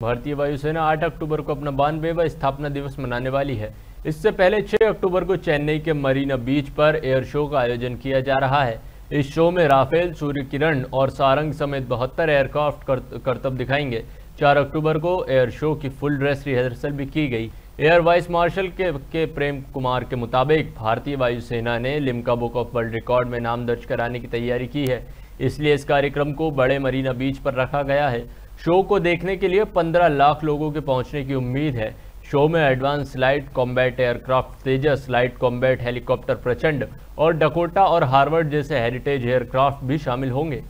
भारतीय वायुसेना 8 अक्टूबर को अपना बानवेवा स्थापना दिवस मनाने वाली है। इससे पहले 6 अक्टूबर को चेन्नई के मरीना बीच पर एयर शो का आयोजन किया जा रहा है। इस शो में राफेल सूर्य किरण और सारंग समेत बहत्तर एयरक्राफ्ट करतब दिखाएँगे। 4 अक्टूबर को एयर शो की फुल ड्रेस रिहर्सल भी की गई। एयर वाइस मार्शल के, के प्रेम कुमार के मुताबिक भारतीय वायुसेना ने Limca book of world record में नाम दर्ज कराने की तैयारी की है। इसलिए इस कार्यक्रम को बड़े मरीना बीच पर रखा गया है। शो को देखने के लिए 15 लाख लोगों के पहुँचने की उम्मीद है। शो में advance light combat aircraft, Tejas light combat, helicopter Prachand और डकोटा और हार्वर्ड जैसे हेरिटेज एयरक्राफ्ट भी शामिल होंगे।